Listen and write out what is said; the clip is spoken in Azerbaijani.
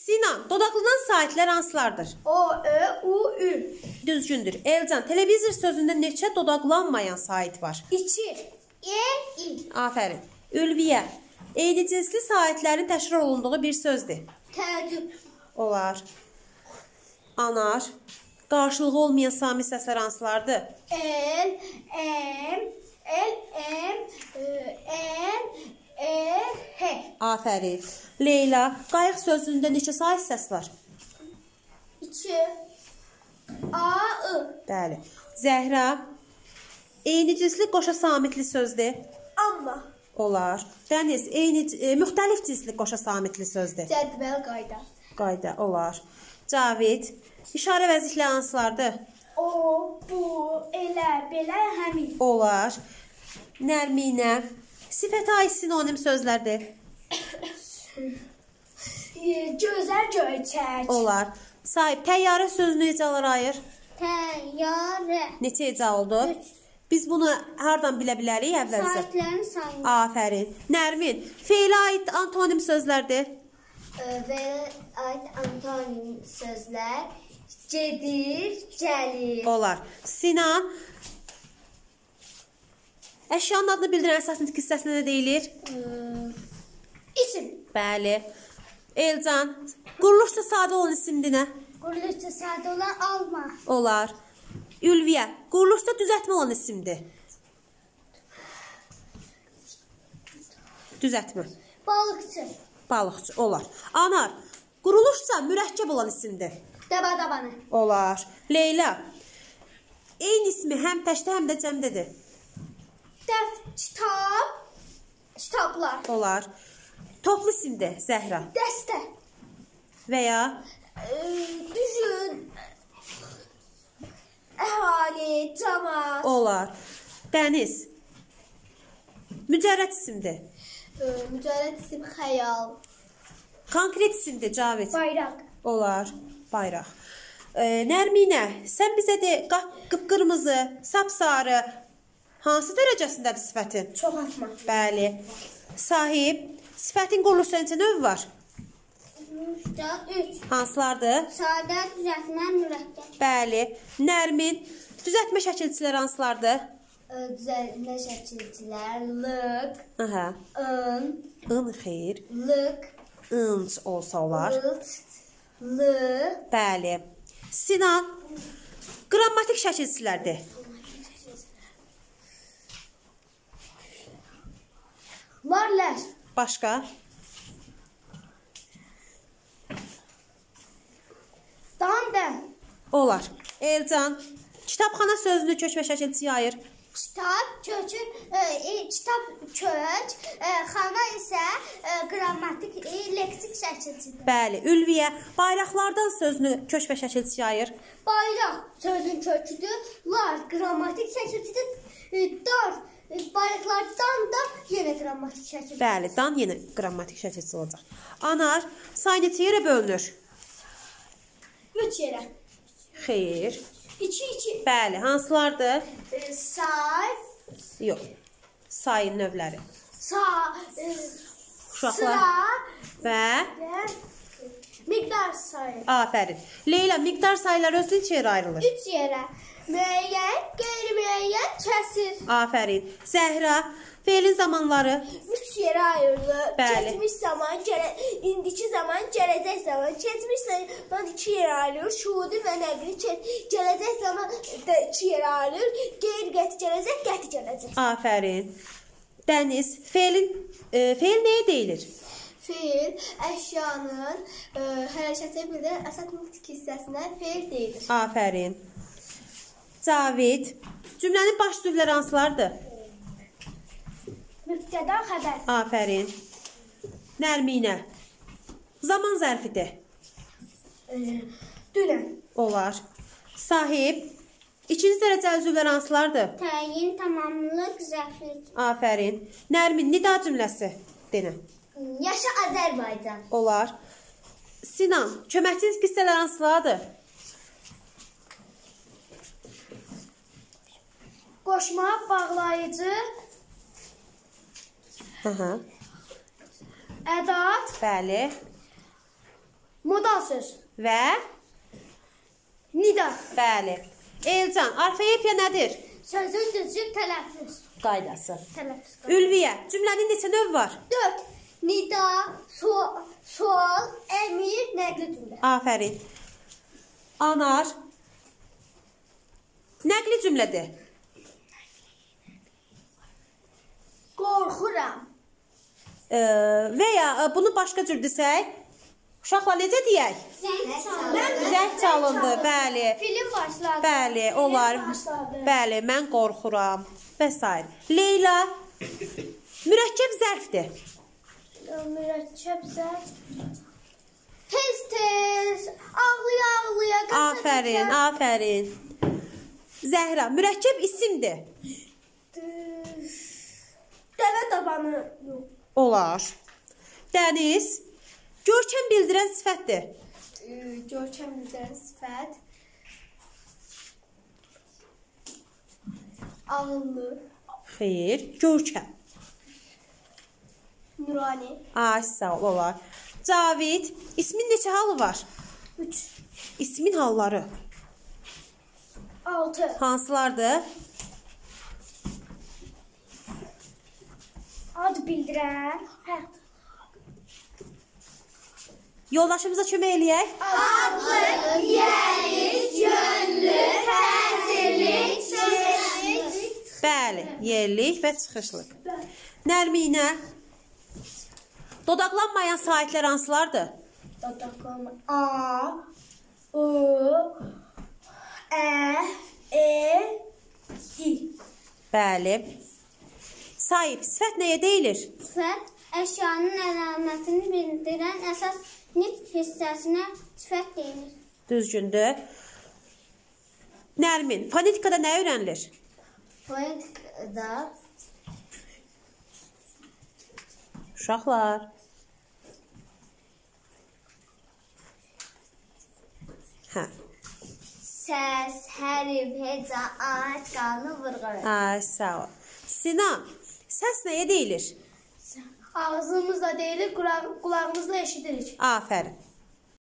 Sinan, dodaqlıdan saitlər hansılardır? O, Ö, U, Ü. Düzgündür. Elcan, televizor sözündə neçə dodaqlanmayan sait var? İçi. E, İ. Afərin. Ülviyə, eyni cinsli saitlərin təşkil olunduğu bir sözdür. Təəccüb. Olar. Anar, qarşılığı olmayan sami səslər hansılardır? El, em, el, em, Ö, en, e, he. Afərin. Leyla, qayıq sözündə neçə sait səs var? İçi. A, I. Bəli. Zəhra, eyni cinsli qoşa samitli sözdür. Amma. Olar. Dəniz, eyni e, müxtəlif cinsli qoşa samitli sözdür. Cədvəl qayda. Qayda olar. Cavid, işarə vəzifələri hansılardır? O, bu, elə, belə, həmin. Olar. Nərminə, sifətə aid sinonim sözlərdir. Gözəl göyçək. Olar. Sahib, təyyarə sözünü hecalara ayır. Təyyarə. Neçə heca oldu? Üç. Biz bunu hardan bilə bilərik əvvəlcə? Saatlərin sayını. Afərin. Nərmin, fe'lə aid antonim sözlərdir. Və aid antonim sözlər gedir, gəlir. Olar. Sinan, əşyanın adını bildirən əsas nitq hissəsinə nə deyilir? İsim. Bəli. Elcan, quruluşda sadə olan isimdir nə? Quruluşda sadə olan alma. Olar. Ülviyə, quruluşda düzəltmə olan isimdir. Düzəltmə. Balıqçı. Balıqçı olar. Anar, quruluşsa mürəkkəb olan isimdir. Dabadabanı. Olar. Leyla. Eyni ismi həm təkdə, həm də cəmdədir. Dəf, kitab, kitablar. Olar. Toplu isimdir Zəhra Dəstə. və ya Ə, Düşün. Əhali, cəmaət. olar. Dəniz. Mücərrəd isimdir. Ə, Mücərrəd isim xəyal. Konkret isimdir Cavid. Bayraq. Olar. Bayraq. E, Nərminə, sən bizə de qap- qıpqırmızı, sapsarı hansı dərəcəsindədir sifətin? Çox atma. Bəli. Sahib, sifətin quruluş neçə növ var? Üçdə üç. Hansılardır? Sadə düzəltmə mürəkkəb. Bəli. Nərmin, düzəltmə şəkilçiləri hansılardır? Düzəltmə şəkilçilər lıq, Aha. ın, ın xeyir, lıq, ınc olsa olar. ılt, lı, Bəli. Sinan, qrammatik şəkilçilərdir. Varlər. Başqa? Dandan. Olar. Elcan, kitabxana sözünü köçmə şəkilçiyə ayır. Kitab, kökün, ə, e, kitab kök, ə, xana isə ə, qrammatik, e, leksik şəkilçidir. Bəli. Ülviyə, bayraqlardan sözünü köçmə şəkilçiyə ayır. Bayraq sözün köküdür. Lar qrammatik şəkilçidir. E, Dar bayraqlardan da yenə qrammatik şəkildir. Bəli, dan yenə qrammatik şəkilçi olacaq. Anar, say neçə yerə bölünür? 3 yerə. Xeyr. 2 2 Bəli, hansılardır? e, say, Yox. Sayın növləri. sa, e, Uşaqlar sıra və və miqdar sayı. afərin. Leyla, miqdar sayılar özü neçə yerə ayrılır? 3 yerə. Müəyyən, qeyri-müəyyən, kəsir. Afərin. Zəhra, fe'lin zamanları. 3 yerə ayrılır. Bəli. Keçmiş zaman, gələ, indiki zaman, gələcək zaman. Keçmiş zaman 2 yerə ayrılır. Şuhudi və nəqli. Gələcək zaman da 2 yerə ayrılır. Qeyri-qəti gələcək, qəti gələcək. Afərin. Dəniz, fe'lin e, fe'l nəyə deyilir? Feil əşyanın ə, hərəkəti bildirən əsas nitq hissəsinə feil deyilir. Afərin. Cavid, cümlənin baş sözləri hansılardır? Mübtəda xəbər. Afərin. Nərminə. Zaman zərfidir. Dünən. Olar. Sahib, ikinci dərəcəli üzvlər hansılardır? Təyin, tamamlıq, zərflik. Afərin. Nərmin, nida cümləsi. Denə. Yaşa Azərbaycan. Olar. Sinan, köməkçi hissələr hansılardır? Qoşma, bağlayıcı, Hı -hı. ədat, Bəli. mod Misal söz. və Nida. bəli. Elcan, orfoepiya nədir? Sözün düzgün tələffüz. Qaydası. Tələffüz. Ülviyə, cümlənin neçə növ var? 4. Nida, sual, sual, əmir, nəqli cümlə. Afərin. Anar. Nəqli cümlədir. Qorxuram. Ee, və ya e, bunu başqa cür desək, uşaqlar necə deyək? Zəng çalındı, bəli. Film başladı. Bəli, onlar. Bəli, mən qorxuram və s. Leyla mürəkkəb zərfdir. Mürəkkəb zərf. Tez tez, ağlaya ağlaya. qaça Afərin, qaça. afərin. Zəhra mürəkkəb isimdir. Dəvə tabanı yox. Olar. Dəniz görkəm bildirən sifətdir. Görkəm bildirən sifət. Ağıllı, Xeyr, görkəm. nurani. Ay, sağ ol, olar. Cavid, ismin neçə halı var? 3, İsmin halları 6, hansılardır? Ad bildirən. Hə. Yoldaşımıza kömək eləyək. Adlı, yerli, yönlü, təsirli, sözlü. Bəli, yerlik və çıxışlıq. Nərminə, dodaqlanmayan saitlər hansılardır? Dodaqlama. A, I, Ə, E, I. Bəli. Sahib, sifət nəyə deyilir? Sifət əşyanın əlamətini bildirən əsas nitq hissəsinə sifət deyilir. Düzgündür. Nərmin, fonetikada nə öyrənilir? Fonetikada Uşaqlar. Hə. səs, hərf, heca, ayət, qanun, vurğu. Ay, sağ ol. Sinan, səs nəyə deyilir? Ağzımızla deyilir, qulaq, qulağımızla eşidirik. Afərin.